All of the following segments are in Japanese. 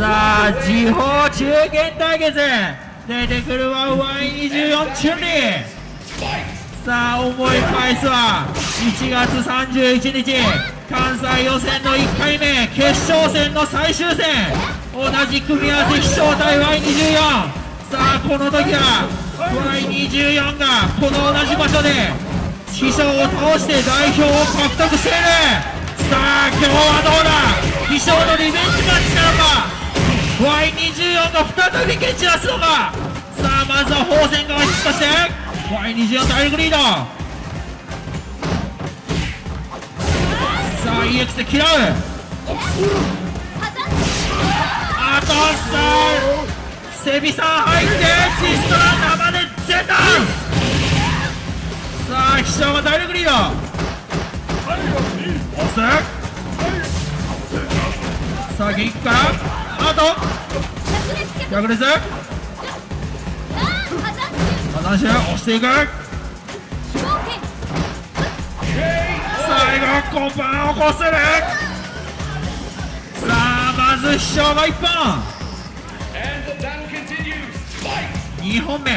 さあ時報中堅対決。出てくるは Y24 チュンリーさあ思い返すは1月31日。関西予選の1回目決勝戦の最終戦。同じ組み合わせ飛翔対 Y24 さあこの時は Y24 がこの同じ場所で飛翔を倒して代表を獲得している。さあ今日はどうだ？飛翔のリベンジマッチなのか？Y24 が再び蹴散らすのかさあまずは宝仙側ヒットして。Y24 体力リード。さあ EX で嫌うあとさあセビさん入ってシストラ生で全ダウンさあ飛翔が体力リード。押す。さあ元気か？らあと？逆です。離して押していく。最後コンパン起こせるさあまず飛翔が1本。2本目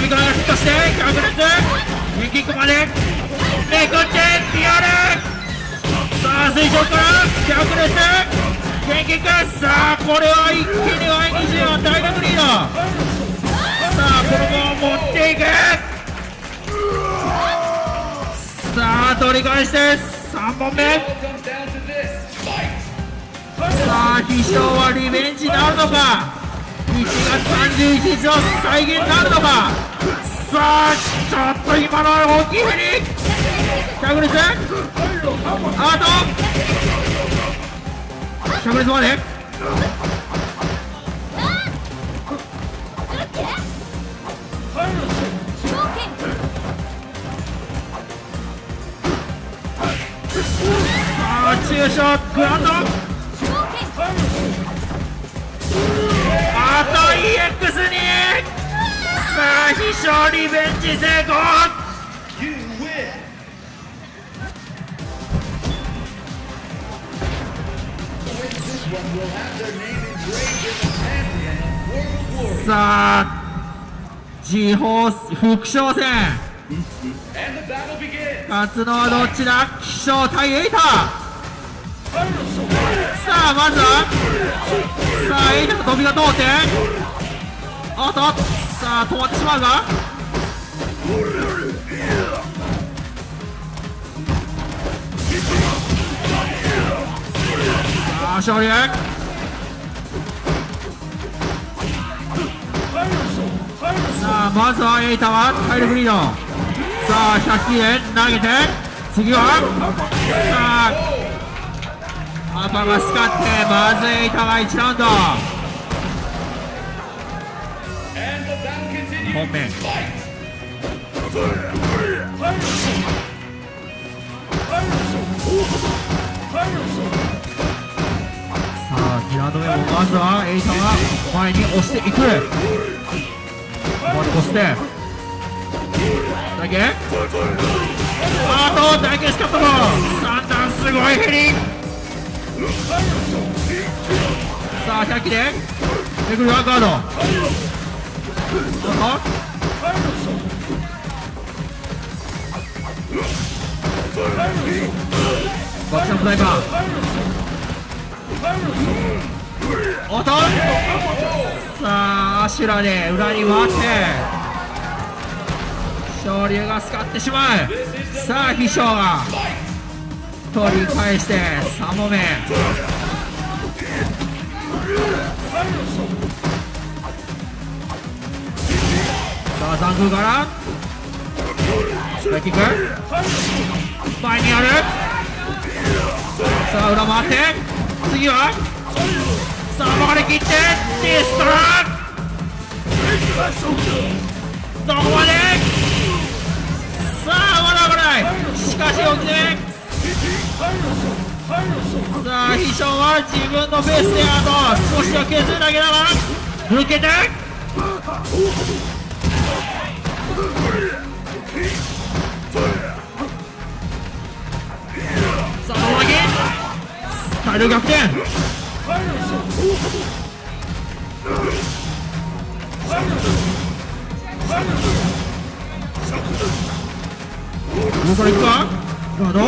さあ右からヒットして逆列元気ックまでめくってピアルさあ水上から逆列元気ックさあこれは一気に Y24 大学リードさあこのまま持っていくさあ取り返して3本目さあ飛翔はリベンジなるのか1月31日の再現なるのかさあちょっと今のは大きい振り着率あと着率までさあ中小グランドあと EX に。あ飛翔リベンジ成功。さあ地方副将戦勝つのはどっちだ気象対エイタさあまずは。さあエイタの飛びが通って。おっとさあ止まってしまうがさあ勝利さあまずはエイタは体力リード。さあ100キで投げて。次はさあパパが使ってまずエイタが1ラウンド。本命さあ2ラウンド目もまずはエイタが前に押していく。ここで。押してだけあと大決スカットも3段すごいヘリさあ100機で。めくるワーカード。バックシャンプダイバーおっとさあアシュラで裏に回って。昇竜が使ってしまう。さあ飛翔が取り返して3本目空から大キック前にあるさあ裏回って次はさあ曲がりきってディストラどこまでさあまだ危ないしかし起きてさあ飛翔は自分のペースであと少しは削り上げながら抜けてさあどうだけ体力逆転上から行くか？ガードさ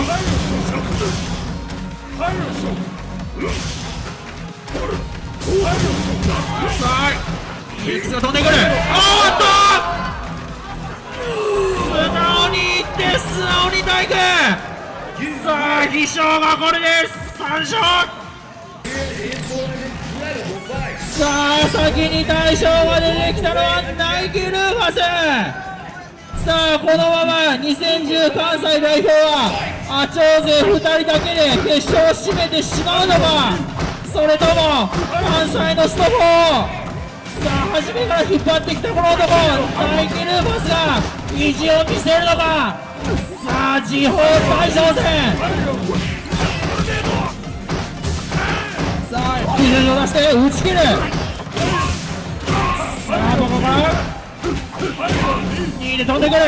あ EX が飛んでくる。2勝がこれです3勝さあ先に大将が出てきたのはナイキ・ルーファスさあこのまま2010関西代表はアチョー勢2人だけで決勝を締めてしまうのか。それとも関西のストフォーさあ初めから引っ張ってきたこの男ナイキ・ルーファスが意地を見せるのか。さあ時報大将戦さあ基準を出して打ち切るさあここから。2位で飛んでくる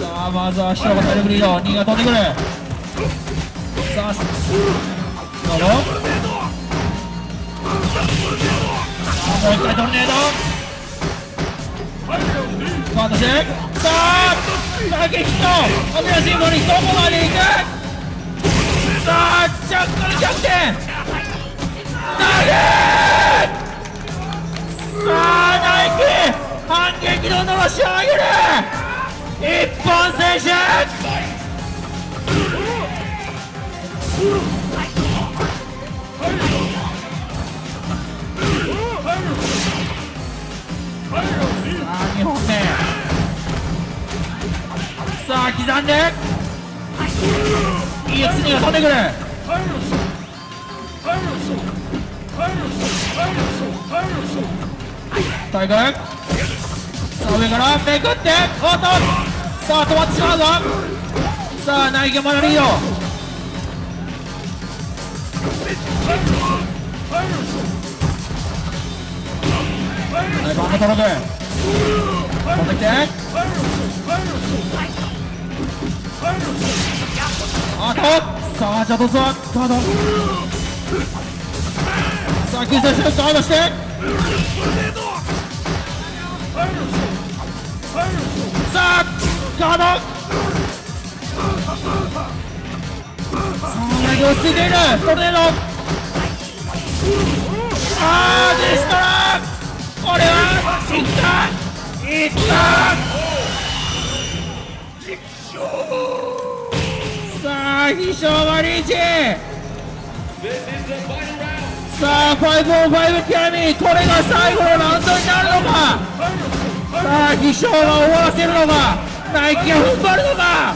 さあまずは白が体力リード2位が飛んでくる。さあどうぞもう一回トルネードカードしてさあ打撃とアメラシンボにどこまで行くさあジャッカルキャプテン。投げさあナイキ反撃ののろし上げる一本選手さあ刻んで。EX2 が飛んでくる大学さあ上からめくっておっと。さあ止まってしまうぞ。さあナイキがまだリード。ナイキバンド届く飛んできてあとさあじゃあどうぞガードさあ救済してガードしてさあガードさあ投げ落ち着いているトルネードさあデストラこさあ飛翔がリーチ。さあ 5on5 キャミこれが最後のラウンドになるのかさあ飛翔が終わらせるのかナイキが踏ん張るのか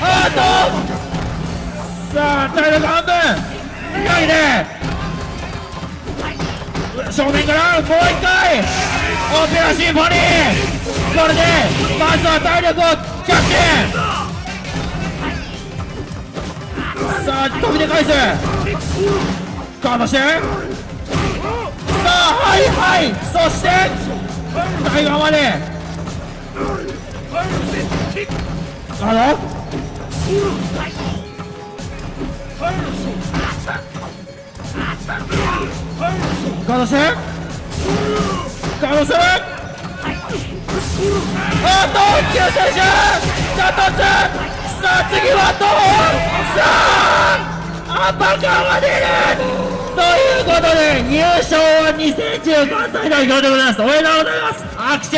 あーっと！さあ体力半分。いいね。正面からもう一回オペラシンフォニーこれでまずは体力を逆転さあ飛びで返すガードしてさあはいはいそしてタイガーまでガードガードしてガードするあっとキル選手さあ突さあ次はどうさあアンパンカーが出るということで入賞は2010関西代表でございます。おめでとうございます。握手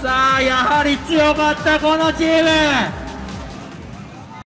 さあやはり強かったこのチーム。